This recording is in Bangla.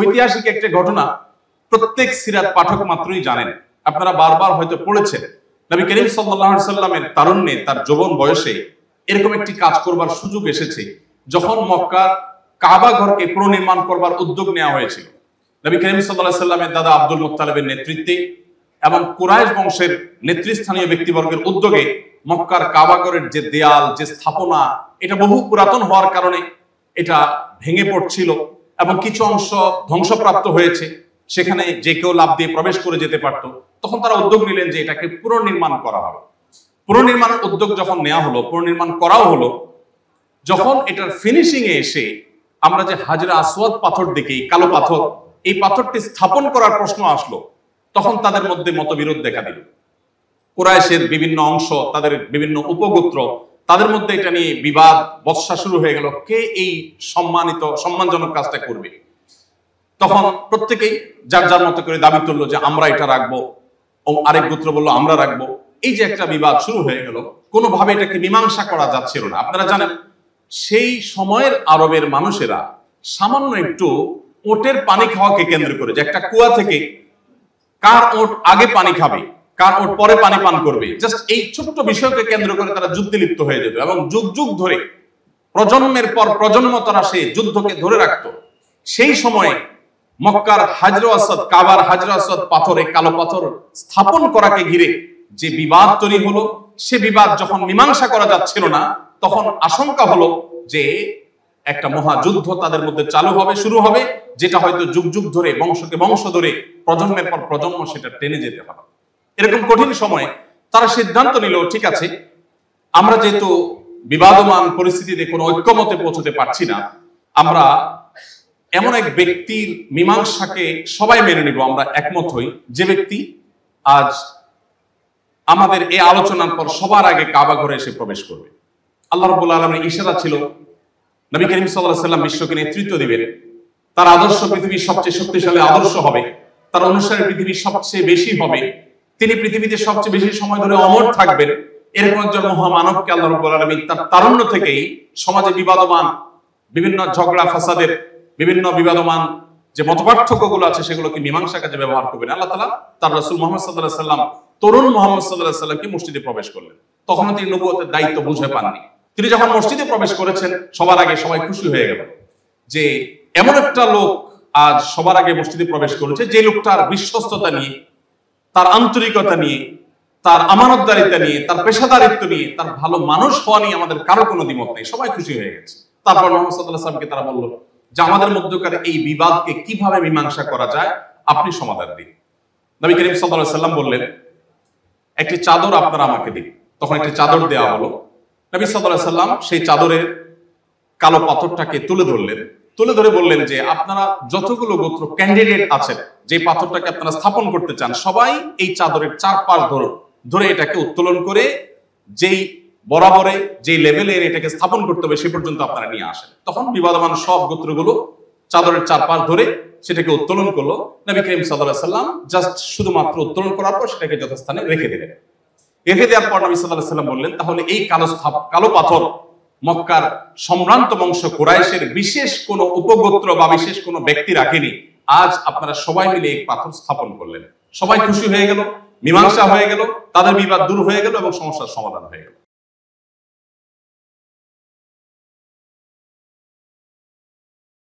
ঐতিহাসিক একটা ঘটনা প্রত্যেক সিরাত পাঠক মাত্রই জানেন। আপনারা বারবার হয়তো পড়েছেন, নবী করিম সাল্লাহ সাল্লামের তারুণ্যে তার যৌবন বয়সে এরকম একটি কাজ করবার সুযোগ এসেছে, যখন মক্কার কাবা ঘরকে পুনর্নির্মাণ করবার উদ্যোগ নেওয়া হয়েছিল। নবী করিম সাল্লাহ সাল্লামের দাদা আব্দুল মোত্তালেবের নেতৃত্বে এবং কুরাইশ বংশের নেতৃস্থানীয় ব্যক্তিবর্গের উদ্যোগে মক্কার কাবাগরের যে দেয়াল, যে স্থাপনা, এটা বহু পুরাতন হওয়ার কারণে এটা ভেঙে পড়ছিল। এবং কিছু অংশ ধ্বংসপ্রাপ্ত হয়েছে, সেখানে যে কেউ লাভ দিয়ে প্রবেশ করে যেতে পারত, তখন তারা উদ্যোগ নিলেন যে এটাকে পুনর্নির্মাণ করা হবে। পুনর্নির্মাণ উদ্যোগ যখন নেওয়া হলো, পুনর্নির্মাণ করাও হলো, যখন এটার ফিনিশিং এ এসে আমরা যে হাজরা আসওয়াদ পাথর দেখি কালো পাথর, এই পাথরটি স্থাপন করার প্রশ্ন আসলো, তখন তাদের মধ্যে মতবিরোধ দেখা দিল। কুরাইশের বিভিন্ন অংশ, তাদের বিভিন্ন উপগোত্র তাদের মধ্যে এটা নিয়ে বিবাদ বৎসা শুরু হয়ে গেল। কে এই সম্মানিত, সম্মানজনক কাজটা করবে? তখন প্রত্যেকেই যার যার মতো করে দাবি তুললো যে আমরা এটা রাখব ও আরেক গোত্র বলল, আমরা রাখব। এই যে একটা বিবাদ শুরু হয়ে গেল, কোনোভাবে এটাকে মীমাংসা করা যাচ্ছিল না। আপনারা জানেন, সেই সময়ের আরবের মানুষেরা সামান্য একটু ওটের পানি খাওয়াকে কেন্দ্র করে, যে একটা কুয়া থেকে কার ওট আগে পানি খাবে? কার ওট পরে পানি পান করবে। জাস্ট এই ছোট্ট বিষয়কে কেন্দ্র করে তারা যুদ্ধে লিপ্ত হয়ে যেত এবং যুগ যুগ ধরে প্রজন্মের পর প্রজন্ম তারা সেই যুদ্ধকে ধরে রাখত। সেই সময়ে মক্কার হাজর আসাদ কাবার হাজর আসাদ পাথরে কালো পাথর স্থাপন করাকে ঘিরে যে বিবাদ তৈরি হলো সে বিবাদ যখন মীমাংসা করা যাচ্ছিল না তখন আশঙ্কা হলো যে একটা মহাযুদ্ধ তাদের মধ্যে চালু হবে শুরু হবে যেটা হয়তো যুগ যুগ ধরে বংশকে বংশ ধরে প্রজন্মের পর প্রজন্ম সেটা টেনে যেতে হবে। এরকম কঠিন সময়ে তারা সিদ্ধান্ত নিল, ঠিক আছে, আমরা যেহেতু বিবাদমান পরিস্থিতিতে কোনো ঐক্যমতে পৌঁছতে পারছি না, আমরা এমন এক ব্যক্তির মীমাংসাকে সবাই মেনে নিব, আমরা একমত হই। যে ব্যক্তি আজ আমাদের এই আলোচনার পর সবার আগে কাবা ঘরে এসে প্রবেশ করবে। আল্লাহ রব্বুল আলমের ইশারা ছিল, নবী করিম সাল্লাহ সাল্লাম বিশ্বকে নেতৃত্ব দিবেন। তার আদর্শ পৃথিবীর সবচেয়ে শক্তিশালী আদর্শ হবে, তার অনুসারে পৃথিবীর সবচেয়ে বেশি হবে। তিনি পৃথিবীতে সবচেয়ে বেশি সময় ধরে অমর থাকবেন। এরকম একজন মহামানবকে আল্লাহ রব্বুল আলমী তার তারুণ্য থেকেই সমাজে বিবাদমান, বিভিন্ন ঝগড়া, ফাসাদের, বিভিন্ন বিবাদমান যে মতপার্থক্যগুলো আছে সেগুলোকে মীমাংসা কাজে ব্যবহার করবেন। আল্লাহ তালা তার রসুল মোহাম্মদ সাল্লাহ সাল্লাম তরুণ মোহাম্মদ সাল্লাহ সাল্লামকে মসজিদে প্রবেশ করলেন। তখন তিনি নবুয়তের দায়িত্ব বুঝে পাননি। তিনি যখন মসজিদে প্রবেশ করেছেন, সবার আগে সবাই খুশি হয়ে গেল যে এমন একটা লোক আজ সবার আগে মসজিদে প্রবেশ করেছে যে লোকটার বিশ্বস্ততা নিয়ে তার আন্তরিকতা নিয়ে, তার আমানতদারিতা নিয়ে, তার পেশাদারিত্ব নিয়ে, তার ভালো মানুষ হওয়া নিয়ে আমাদের কারও কোনো দ্বিমত নেই। সবাই খুশি হয়ে গেছে। তারপর মোহাম্মদ সাল্লাহ তারা বলল, যে আমাদের মধ্যকার এই বিবাদকে কীভাবে মীমাংসা করা যায়, আপনি সমাধান দিন। নবী করিম সাল্লাহ সাল্লাম বললেন, একটি চাদর আপনারা আমাকে দিন। তখন একটি চাদর দেওয়া হলো। নবী সাল্লাহ সাল্লাম সেই চাদরের কালো পাথরটাকে তুলে ধরলেন। তুলে ধরে বললেন যে আপনারা যতগুলো গোত্র ক্যান্ডিডেট আছেন যে পাথরটাকে আপনারা স্থাপন করতে চান, সবাই এই চাদরের চার পাঁচ ধরুন, ধরে এটাকে উত্তোলন করে যেই বরাবরে যে লেভেলের এটাকে স্থাপন করতে হবে, সে পর্যন্ত আপনারা নিয়ে আসেন। তখন বিবাদমান সব গোত্রগুলো চাদরের চার পাঁচ ধরে সেটাকে উত্তোলন করল। নবী করিম সাল্লাহ সাল্লাম জাস্ট শুধুমাত্র উত্তোলন করার পর সেটাকে যথাস্থানে রেখে দিলেন। রেখে দেওয়ার পর নবী সাল্লাহ সাল্লাম বললেন, তাহলে এই কালো কালো পাথর মক্কার সম্ভ্রান্ত বংশ কোরাইশের বিশেষ কোনো উপগোত্র বা বিশেষ কোনো ব্যক্তি রাখেনি। আজ আপনারা সবাই মিলে এই পাথর স্থাপন করলেন। সবাই খুশি হয়ে গেল, মীমাংসা হয়ে গেল, তাদের বিবাদ দূর হয়ে গেল এবং সমস্যার সমাধান হয়ে গেল।